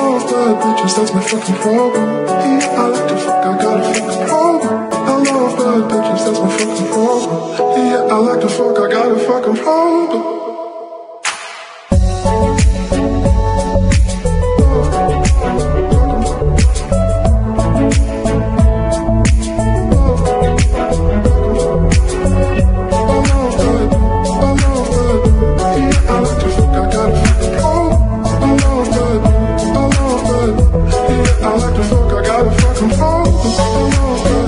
over bitches, that's my fucking problem. Yeah, I like to fuck, I got a fucking problem. I love bad bitches, that's my fucking problem. Yeah, I like to fuck, I got a fucking problem. Oh.